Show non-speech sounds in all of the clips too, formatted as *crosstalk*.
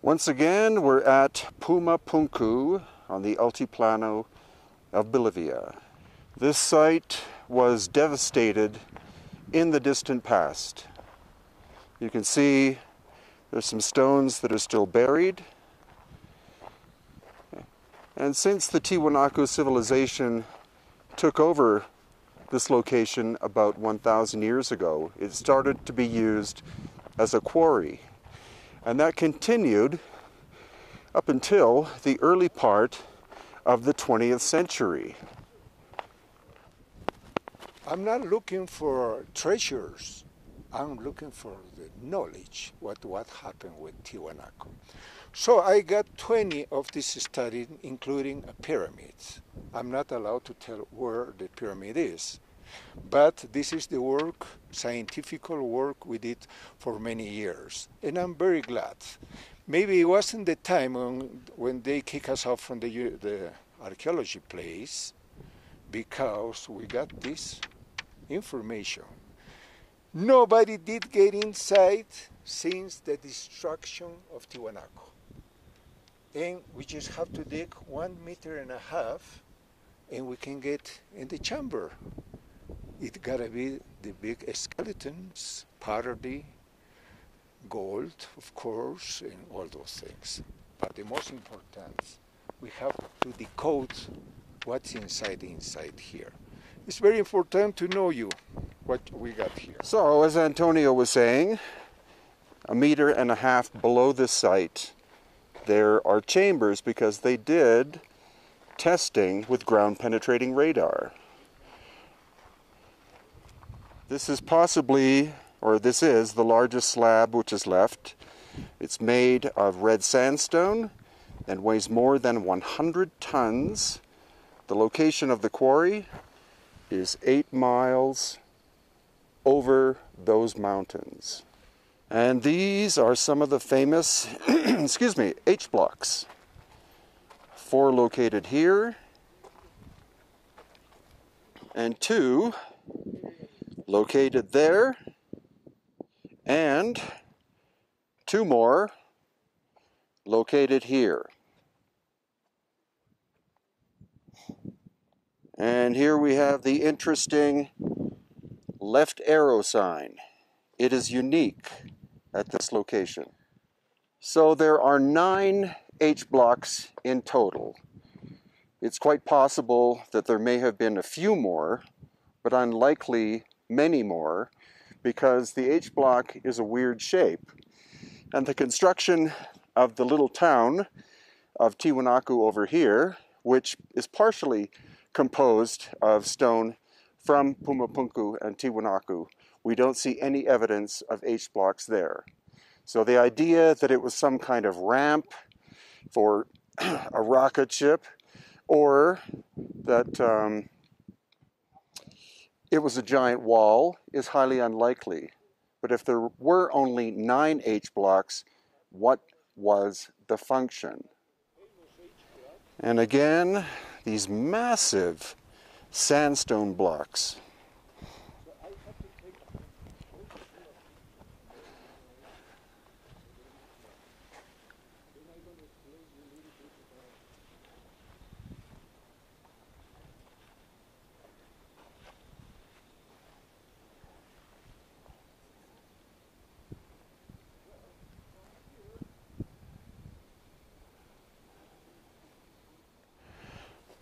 Once again, we're at Puma Punku on the Altiplano of Bolivia. This site was devastated in the distant past. You can see there's some stones that are still buried. And since the Tiwanaku civilization took over this location about 1,000 years ago, it started to be used as a quarry. And that continued up until the early part of the 20th century. I'm not looking for treasures. I'm looking for the knowledge what what happened with Tiwanaku. So I got 20 of these studies, including a pyramids. I'm not allowed to tell where the pyramid is, but this is the work, scientific work we did for many years, and I'm very glad. Maybe it wasn't the time when, when they kick us out from the, the archaeology place because we got this information. Nobody did get inside since the destruction of Tiwanaku. And we just have to dig one meter and a half and we can get in the chamber. It gotta be the big skeletons, pottery, gold, of course, and all those things. But the most important, we have to decode what's inside inside here. It's very important to know you what we got here. So, as Antonio was saying, a meter and a half below this site, there are chambers because they did testing with ground penetrating radar. This is possibly, or this is, the largest slab which is left. It's made of red sandstone and weighs more than 100 tons. The location of the quarry is eight miles over those mountains. And these are some of the famous, *clears throat* excuse me, H blocks. Four located here, and two located there, and two more located here. And here we have the interesting left arrow sign. It is unique at this location. So there are nine H blocks in total. It's quite possible that there may have been a few more, but unlikely many more, because the H block is a weird shape. And the construction of the little town of Tiwanaku over here, which is partially composed of stone from Pumapunku and Tiwanaku. We don't see any evidence of H blocks there. So the idea that it was some kind of ramp for *clears throat* a rocket ship or that um, it was a giant wall is highly unlikely. But if there were only nine H blocks, what was the function? And again, these massive sandstone blocks.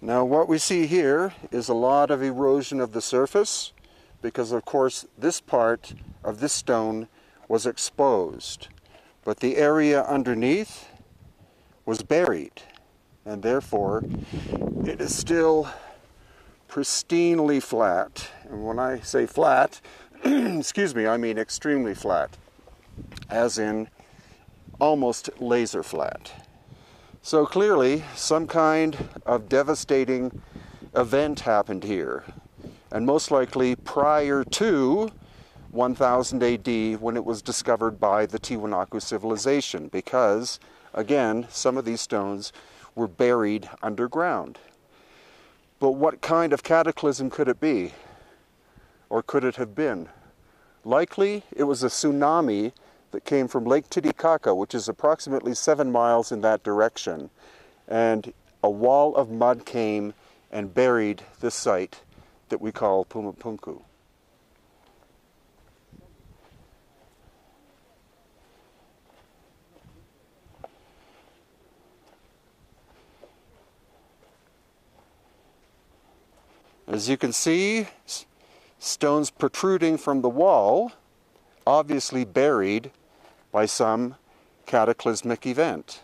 Now what we see here is a lot of erosion of the surface because of course this part of this stone was exposed but the area underneath was buried and therefore it is still pristinely flat and when I say flat *clears throat* excuse me I mean extremely flat as in almost laser flat. So clearly, some kind of devastating event happened here, and most likely prior to 1000 AD when it was discovered by the Tiwanaku civilization, because, again, some of these stones were buried underground. But what kind of cataclysm could it be? Or could it have been? Likely it was a tsunami that came from Lake Titicaca, which is approximately seven miles in that direction. And a wall of mud came and buried this site that we call Pumapunku. As you can see, stones protruding from the wall, obviously buried by some cataclysmic event.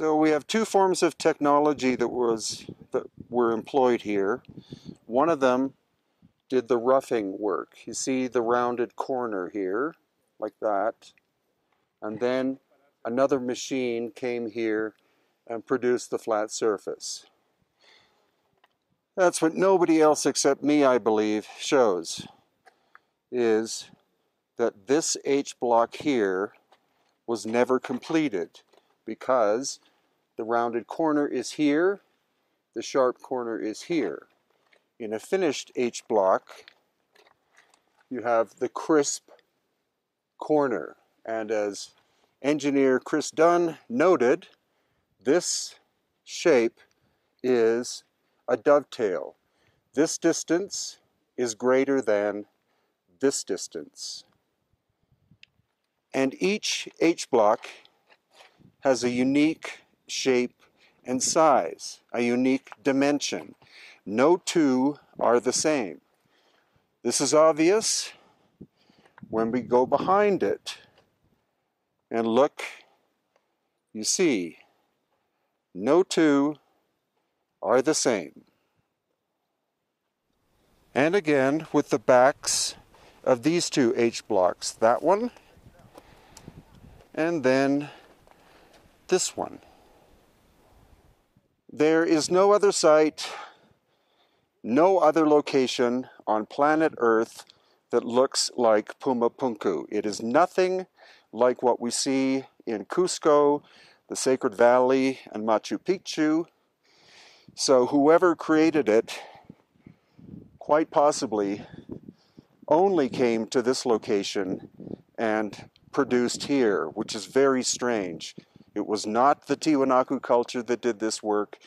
So we have two forms of technology that was that were employed here. One of them did the roughing work. You see the rounded corner here, like that. And then another machine came here and produced the flat surface. That's what nobody else except me, I believe, shows, is that this H block here was never completed because the rounded corner is here, the sharp corner is here. In a finished H block, you have the crisp corner. And as engineer Chris Dunn noted, this shape is a dovetail. This distance is greater than this distance. And each H block has a unique shape, and size, a unique dimension. No two are the same. This is obvious when we go behind it and look, you see, no two are the same. And again, with the backs of these two H blocks, that one, and then this one. There is no other site, no other location on planet Earth that looks like Pumapunku. It is nothing like what we see in Cusco, the Sacred Valley, and Machu Picchu. So, whoever created it, quite possibly, only came to this location and produced here, which is very strange. It was not the Tiwanaku culture that did this work.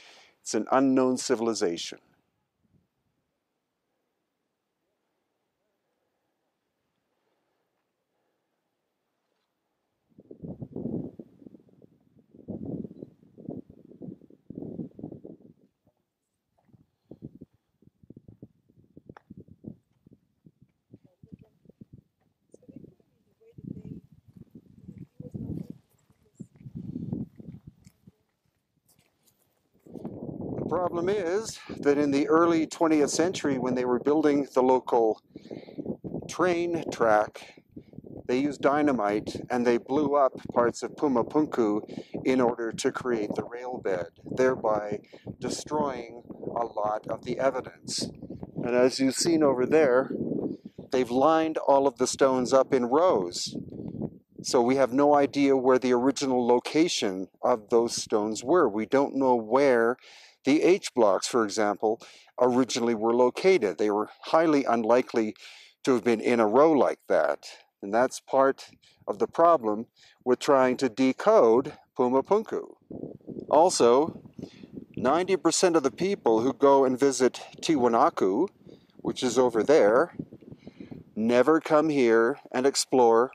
It's an unknown civilization. Problem is that in the early 20th century, when they were building the local train track, they used dynamite and they blew up parts of Pumapunku in order to create the rail bed, thereby destroying a lot of the evidence. And as you've seen over there, they've lined all of the stones up in rows. So we have no idea where the original location of those stones were. We don't know where the H blocks, for example, originally were located. They were highly unlikely to have been in a row like that. And that's part of the problem with trying to decode Pumapunku. Also, 90% of the people who go and visit Tiwanaku, which is over there, never come here and explore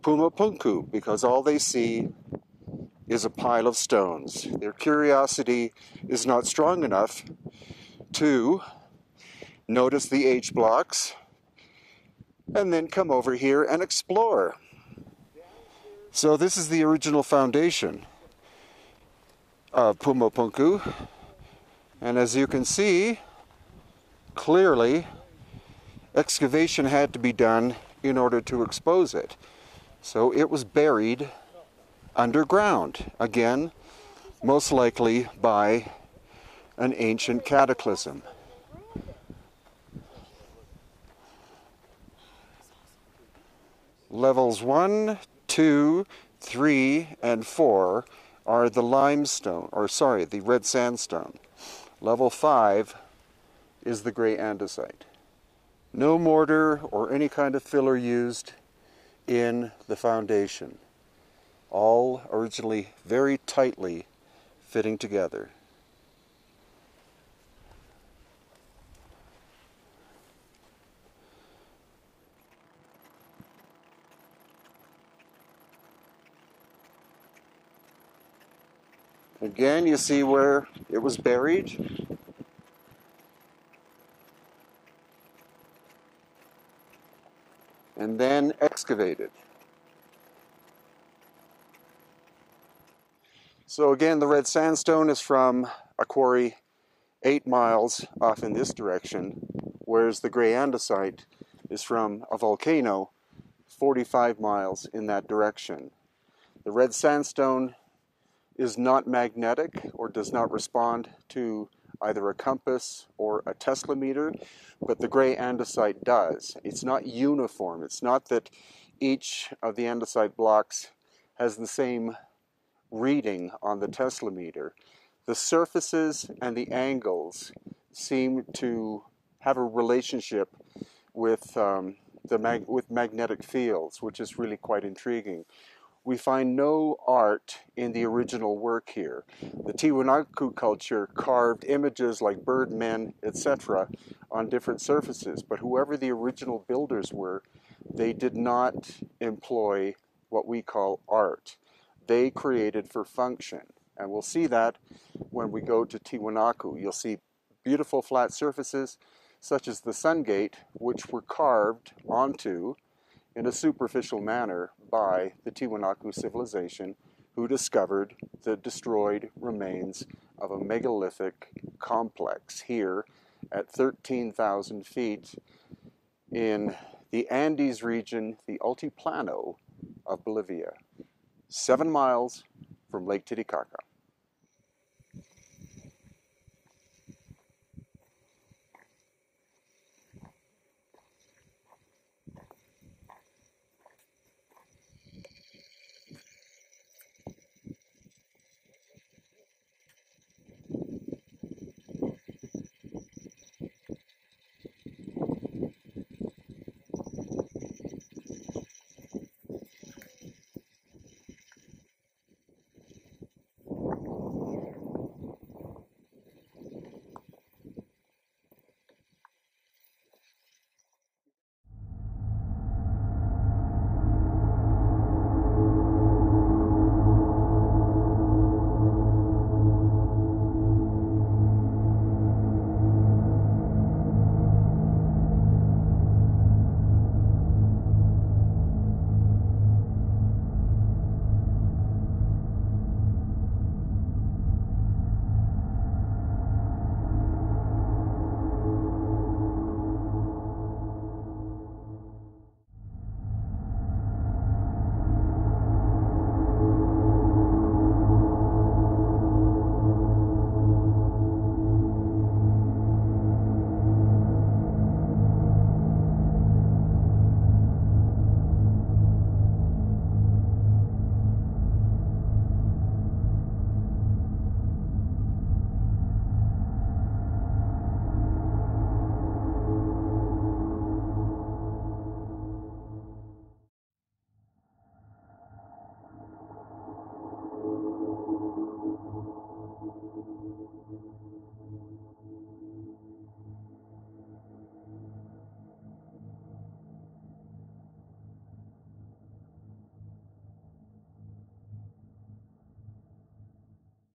Pumapunku because all they see is a pile of stones. Their curiosity is not strong enough to notice the H blocks and then come over here and explore. So this is the original foundation of Pumapunku. And as you can see, clearly excavation had to be done in order to expose it. So it was buried underground, again, most likely by an ancient cataclysm. Levels 1, 2, 3, and 4 are the limestone, or sorry, the red sandstone. Level 5 is the gray andesite. No mortar or any kind of filler used in the foundation. All originally very tightly fitting together. Again, you see where it was buried. And then excavated. So again, the red sandstone is from a quarry eight miles off in this direction, whereas the gray andesite is from a volcano 45 miles in that direction. The red sandstone is not magnetic or does not respond to either a compass or a Tesla meter, but the gray andesite does. It's not uniform. It's not that each of the andesite blocks has the same reading on the Tesla meter. The surfaces and the angles seem to have a relationship with um, the mag- with magnetic fields, which is really quite intriguing we find no art in the original work here. The Tiwanaku culture carved images like birdmen, etc., on different surfaces, but whoever the original builders were, they did not employ what we call art. They created for function. And we'll see that when we go to Tiwanaku. You'll see beautiful flat surfaces, such as the sun gate, which were carved onto in a superficial manner by the Tiwanaku civilization, who discovered the destroyed remains of a megalithic complex here at 13,000 feet in the Andes region, the Altiplano of Bolivia, seven miles from Lake Titicaca.